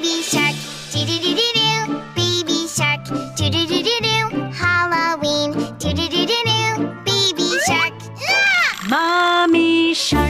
Baby shark, doo doo doo doo do. Baby shark, doo doo doo doo do. Halloween, doo doo doo doo do. Baby shark. Mommy shark,